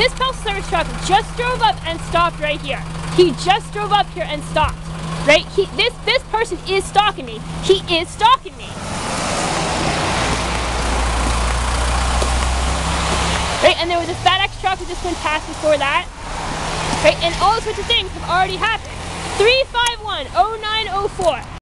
this postal service truck just drove up and stopped right here. He just drove up here and stopped. Right? He this this person is stalking me. He is stalking me. Right? And there was a FedEx truck that just went past before that. Right? And all sorts of things have already happened. 351 0904.